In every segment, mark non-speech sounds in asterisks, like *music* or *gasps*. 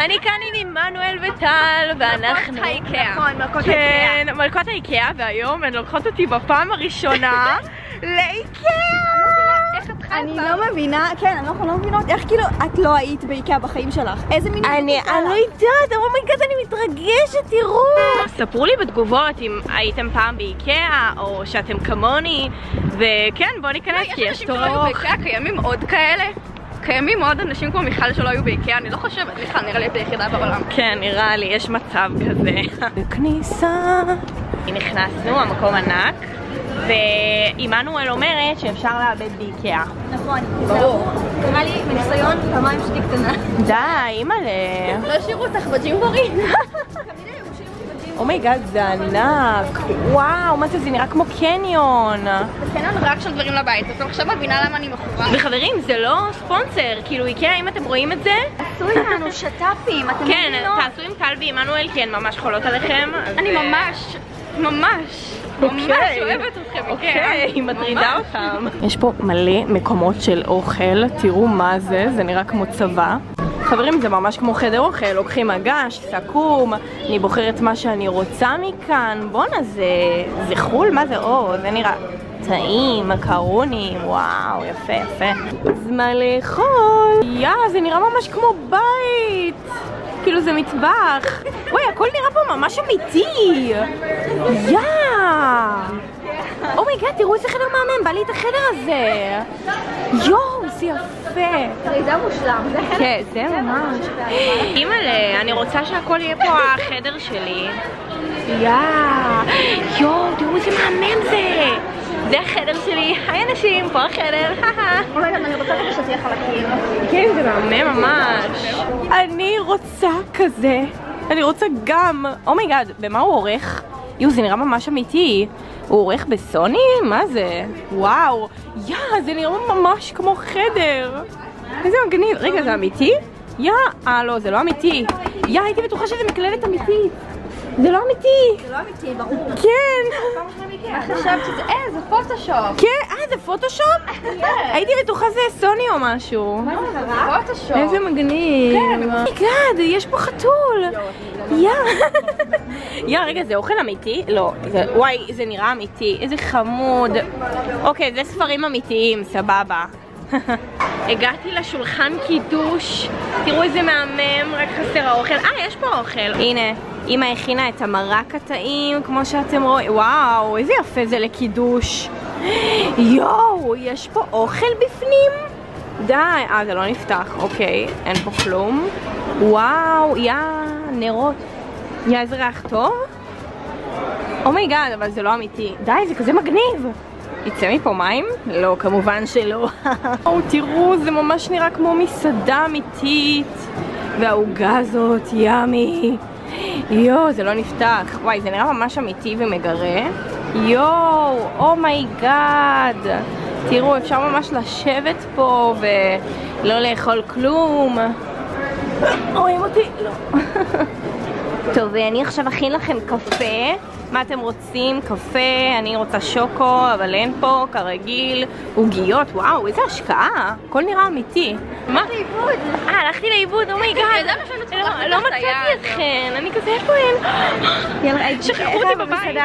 אני כאן עם עמנואל וטל, ואנחנו... מלכות האיקאה. נכון, מלכות האיקאה. כן, מלכות האיקאה, והיום הן לוקחות אותי בפעם הראשונה *laughs* לאיקאה! אני לא מבינה, כן, אנחנו לא מבינות איך כאילו את לא היית באיקאה בחיים שלך. איזה מין... אני, לא יודעת, oh my god, אני מתרגשת, תראו! ספרו לי בתגובות אם הייתם פעם באיקאה, או שאתם כמוני, וכן, בואו ניכנס, כי יש תור ארוך. באיקאה קיימים עוד כאלה? קיימים עוד אנשים כמו מיכל שלא היו באיקאה? אני לא חושבת, מיכל נראה לי את היחידה בעולם. כן, נראה לי, יש מצב כזה. כניסה. נכנסנו, המקום ענק. ועמנואל אומרת שאפשר לאבד באיקאה. נכון, ברור. נראה לי מניסיון פעמיים שלי קטנה. די, אימא'לה. לא השאירו אותך בג'ימבורי. oh my god, זה ענק. וואו, מה זה, זה נראה כמו קניון. קניון רק של דברים לבית, אז עכשיו מבינה למה אני מכורה. וחברים, זה לא ספונסר, כאילו איקאה, אם אתם רואים את זה... עשו איתנו שת"פים, אתם כן, תעשו עם טל ועמנואל, כי הן ממש חולות עליכם. אני ממש, ממש. ממש אוהבת אתכם, אוקיי, היא מטרידה אותם. יש פה מלא מקומות של אוכל, תראו מה זה, זה נראה כמו צבא. חברים, זה ממש כמו חדר אוכל, לוקחים מגש, סכו"ם, אני בוחרת מה שאני רוצה מכאן. בואנה, זה, זה חול? מה זה? או, זה נראה טעים, מקרונים, וואו, יפה, יפה. זמן לאכול. יא, זה נראה ממש כמו בית. כאילו זה מטבח. וואי, הכל נראה פה ממש אמיתי. יא! oh my god, תראו איזה חדר מהמם, בא לי את החדר הזה. יואו, זה יפה. זה מושלם. כן, זה ממש. אימא'לה, אני רוצה שהכל יהיה פה החדר שלי. יא! יואו, תראו איזה מהמם זה. זה החדר שלי, היי אנשים, פה החדר, *laughs* אולי אני רוצה כזה שתהיה חלקים. כן, זה מהמם ממש. *laughs* אני רוצה כזה. אני רוצה גם. oh my god, במה הוא עורך? יואו, זה נראה ממש אמיתי. הוא עורך בסוני? מה זה? וואו. יא, זה נראה ממש כמו חדר. איזה מגניב. רגע, זה אמיתי? יא, אה לא, זה לא אמיתי. יא, הייתי בטוחה שזה מקללת אמיתית. זה לא אמיתי. זה לא אמיתי, ברור. כן. חשבת שזה? אה, זה פוטושופ. כן, אה, זה פוטושופ? הייתי בטוחה זה סוני או משהו. מה זה פוטושופ? איזה מגניב. כן. יש פה חתול. יא. יא, רגע, זה אוכל אמיתי? לא. וואי, זה נראה אמיתי. איזה חמוד. אוקיי, זה ספרים אמיתיים, סבבה. *laughs* הגעתי לשולחן קידוש, תראו איזה מהמם, רק חסר האוכל. אה, יש פה אוכל. הנה, אמא הכינה את המרק הטעים, כמו שאתם רואים. וואו, איזה יפה זה לקידוש. יואו, יש פה אוכל בפנים? די, אה, זה לא נפתח, אוקיי, אין פה כלום. וואו, יא, נרות. יא, איזה ריח טוב. oh my god, אבל זה לא אמיתי. די, זה כזה מגניב. יצא מפה מים? לא, כמובן שלא. *laughs* או, תראו, זה ממש נראה כמו מסעדה אמיתית. והעוגה הזאת, yummy. יואו, זה לא נפתח. וואי, זה נראה ממש אמיתי ומגרה. יואו, oh my god. תראו, אפשר ממש לשבת פה ולא לאכול כלום. רואים אותי? לא. *laughs* טוב, ואני עכשיו אכין לכם קפה. מה אתם רוצים? קפה, אני רוצה שוקו, אבל אין פה, כרגיל, עוגיות, וואו, איזה השקעה, הכל נראה אמיתי. מה? לאיבוד. אה, הלכתי לאיבוד, oh my god. לא מצאתי אתכן, אני כזה, איפה הן? *gasps* שכחו אותי בבית.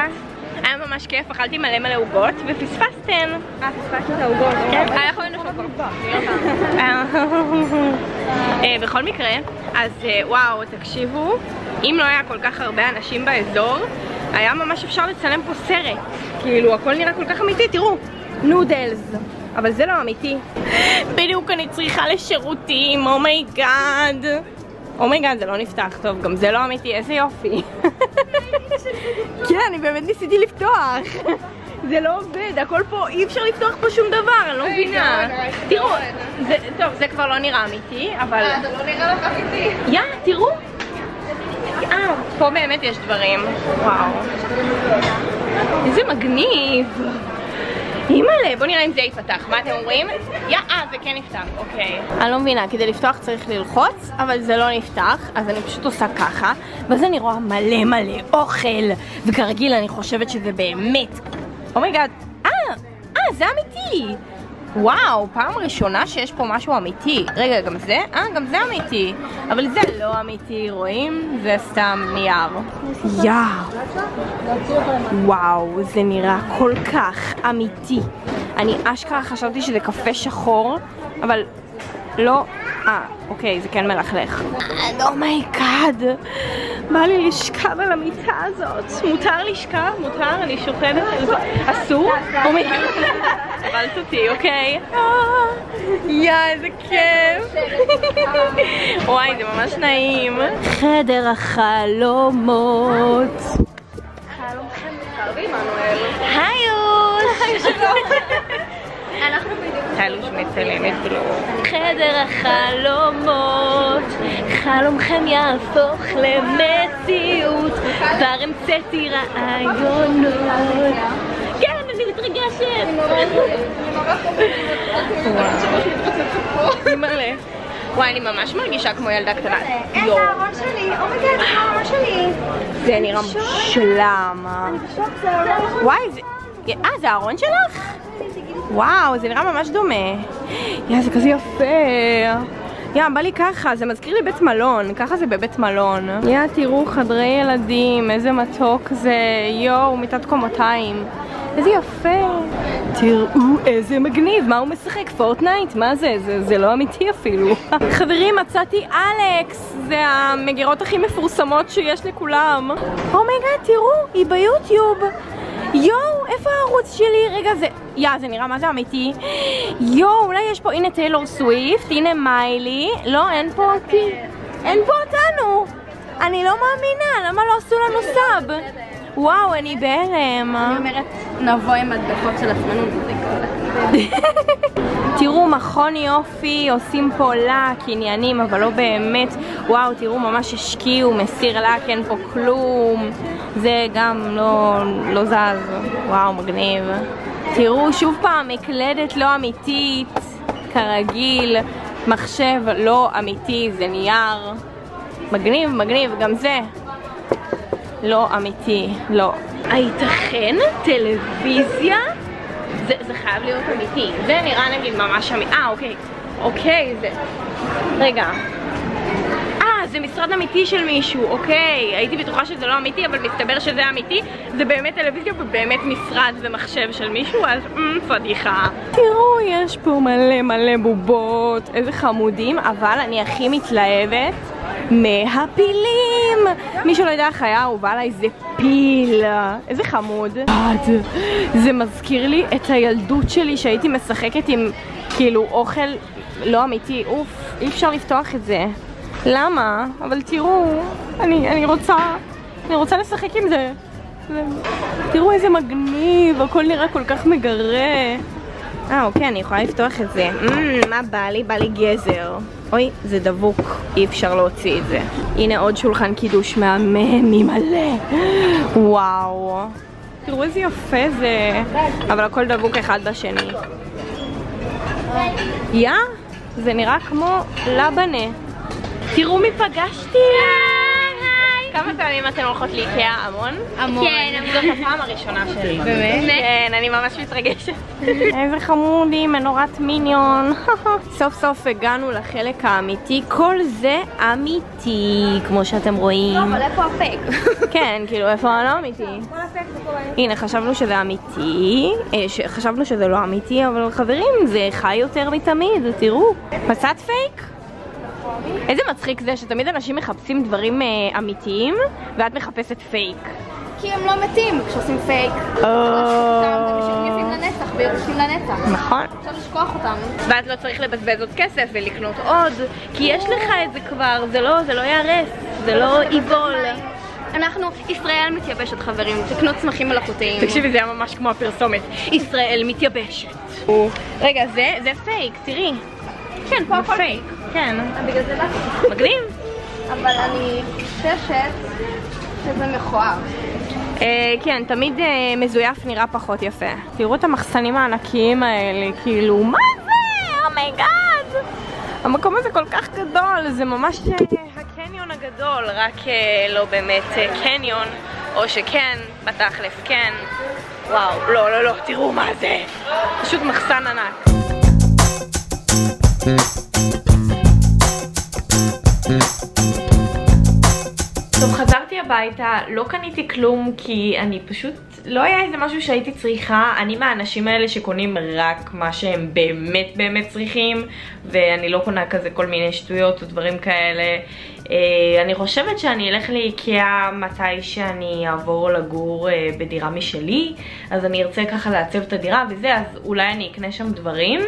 היה ממש כיף, אכלתי מלא מלא עוגות ופספסתן. אה, פספסת את העוגות. כן, היה יכול לנסות פה. בכל מקרה, אז וואו, תקשיבו, אם לא היה כל כך הרבה אנשים באזור, היה ממש אפשר לצלם פה סרט. כאילו, הכל נראה כל כך אמיתי, תראו, נודלס. אבל זה לא אמיתי. בדיוק אני צריכה לשירותים, אומייגאד. אומייגאד, זה לא נפתח טוב, גם זה לא אמיתי, איזה יופי. *laughs* כן, אני באמת ניסיתי לפתוח. זה לא עובד, הכל פה, אי אפשר לפתוח פה שום דבר, אני לא מבינה. תראו, טוב, זה כבר לא נראה אמיתי, אבל... אה, זה לא נראה לך אמיתי. יא, תראו. אה, פה באמת יש דברים. וואו. איזה מגניב. אימא'לה, בוא נראה אם זה יפתח, מה אתם אומרים? יא, אה, זה כן נפתח, אוקיי. אני לא מבינה, כדי לפתוח צריך ללחוץ, אבל זה לא נפתח, אז אני פשוט עושה ככה, ואז אני רואה מלא מלא אוכל, וכרגיל אני חושבת שזה באמת... oh my god, אה, אה, זה אמיתי! וואו, פעם ראשונה שיש פה משהו אמיתי. רגע, גם זה? אה, גם זה אמיתי. אבל זה לא אמיתי, רואים? זה סתם נייר. יאו. וואו, זה נראה כל כך אמיתי. אני אשכרה חשבתי שזה קפה שחור, אבל לא... אה, אוקיי, זה כן מלכלך. oh my god, בא לי לשכב על המיטה הזאת. מותר לשכב? מותר? אני שוכבת על זה. אסור? סבלת *laughs* אותי, אוקיי? אה, יא, איזה כיף. *laughs* וואי, זה ממש נעים. חדר החלומות. טלוש מצלמת לו. חדר החלומות, חלומכם יהפוך למציאות, כבר המצאתי רעיונות. כן, אני מתרגשת. וואי, אני ממש מרגישה כמו ילדה קטנה. יואו. הארון שלי, אומייגד, זה הארון שלי. זה נראה מושלם. וואי, זה... אה, זה הארון שלך? וואו, זה נראה ממש דומה. יא, זה כזה יפה. יא, בא לי ככה, זה מזכיר לי בית מלון, ככה זה בבית מלון. יא, תראו, חדרי ילדים, איזה מתוק זה. יואו, מיטת קומותיים. איזה יפה. תראו איזה מגניב, מה הוא משחק? פורטנייט? מה זה? זה, זה לא אמיתי אפילו. *laughs* חברים, מצאתי אלכס! זה המגירות הכי מפורסמות שיש לכולם. oh my god, תראו, היא ביוטיוב. יואו, איפה הערוץ שלי? רגע, זה... יא, זה נראה מה זה אמיתי. יואו, אולי יש פה, הנה טיילור סוויפט, הנה מיילי. לא, אין פה אותי. אין פה אותנו. אני לא מאמינה, למה לא עשו לנו סאב? וואו, אני בהלם. אני אומרת, נבוא עם הדקות של עצמנו, זה *laughs* תראו, מכון יופי, עושים פה לק, עניינים, אבל לא באמת. וואו, תראו, ממש השקיעו, מסיר לק, אין פה כלום. זה גם לא, לא זז. וואו, מגניב. תראו, שוב פעם, מקלדת לא אמיתית, כרגיל. מחשב לא אמיתי, זה נייר. מגניב, מגניב, גם זה. לא אמיתי, לא. הייתכן? טלוויזיה? זה, זה חייב להיות אמיתי. זה נראה נגיד ממש אמיתי. אה, אוקיי. אוקיי, זה... רגע. זה משרד אמיתי של מישהו, אוקיי. הייתי בטוחה שזה לא אמיתי, אבל מסתבר שזה אמיתי. זה באמת טלוויזיה ובאמת משרד ומחשב של מישהו, אז אמ, פדיחה. תראו, יש פה מלא מלא בובות. איזה חמודים, אבל אני הכי מתלהבת. מהפילים! מי שלא יודע איך היה אהובה עליי זה פיל. איזה חמוד. זה מזכיר לי את הילדות שלי שהייתי משחקת עם כאילו אוכל לא אמיתי. אוף, אי אפשר לפתוח את זה. למה? אבל תראו, אני, אני רוצה, אני רוצה לשחק עם זה. תראו איזה מגניב, הכל נראה כל כך מגרה. אה, אוקיי, אני יכולה לפתוח את זה. Mm, מה בא לי? בא לי גזר. אוי, זה דבוק, אי אפשר להוציא את זה. הנה עוד שולחן קידוש מהמם, ממלא. וואו. תראו איזה יפה זה. אבל הכל דבוק אחד בשני. יא, זה נראה כמו לבנה. תראו מי פגשתי! כמה פעמים אתן הולכות לאיקאה? המון? המון. כן, זאת הפעם הראשונה שלי. באמת? כן, אני ממש מתרגשת. איזה חמודים, מנורת מיניון. *laughs* סוף סוף הגענו לחלק האמיתי. כל זה אמיתי, כמו שאתם רואים. אבל איפה הפייק? *laughs* כן, כאילו, איפה הלא אמיתי? הנה, חשבנו שזה אמיתי, אה, חשבנו שזה לא אמיתי, אבל חברים, זה חי יותר מתמיד, תראו. מצאת פייק? איזה מצחיק זה שתמיד אנשים מחפשים דברים אה, אמיתיים, ואת מחפשת פייק. כי הם לא מתים כשעושים פייק. לנצח. נכון. אפשר לשכוח אותם. ואז לא צריך לבזבז עוד כסף ולקנות עוד, כי יש לך את זה כבר, זה לא, זה לא ייהרס, זה לא יבול. אנחנו, ישראל מתייבשת חברים, תקנו צמחים מלאכותיים. תקשיבי, זה היה ממש כמו הפרסומת. ישראל מתייבשת. רגע, זה, זה פייק, תראי. כן, פה הכל פייק. כן. בגלל זה באתי. מגניב. אבל אני חוששת שזה מכוער. אה, כן, תמיד אה, מזויף נראה פחות יפה. תראו את המחסנים הענקיים האלה, כאילו, מה זה? Oh my God! המקום הזה כל כך גדול, זה ממש אה, הקניון הגדול, רק אה, לא באמת אה, קניון, או שכן, בתכלס כן. וואו, לא, לא, לא, תראו מה זה. פשוט מחסן ענק. הביתה, לא קניתי כלום כי אני פשוט, לא היה איזה משהו שהייתי צריכה. אני מהאנשים האלה שקונים רק מה שהם באמת באמת צריכים, ואני לא קונה כזה כל מיני שטויות או דברים כאלה. אה, אני חושבת שאני אלך לאיקאה מתי שאני אעבור לגור אה, בדירה משלי, אז אני ארצה ככה לעצב את הדירה וזה, אז אולי אני אקנה שם דברים,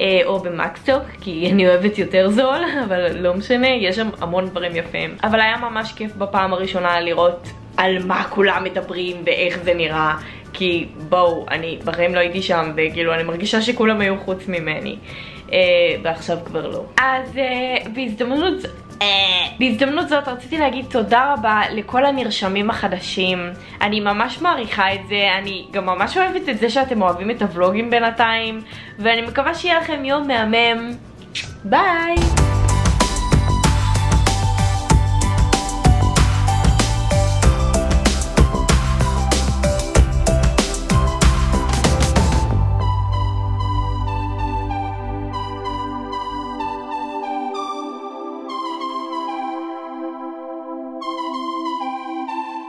אה, או במקסטוק, כי *laughs* אני אוהבת יותר זול, אבל לא משנה, יש שם המון דברים יפים. אבל היה ממש כיף בפעם הראשונה לראות על מה כולם מדברים ואיך זה נראה. כי בואו, אני בחיים לא הייתי שם, וכאילו אני מרגישה שכולם היו חוץ ממני. אה, ועכשיו כבר לא. אז אה, בהזדמנות... בהזדמנות זאת רציתי להגיד תודה רבה לכל הנרשמים החדשים. אני ממש מעריכה את זה, אני גם ממש אוהבת את זה שאתם אוהבים את הוולוגים בינתיים, ואני מקווה שיהיה לכם יום מהמם. ביי!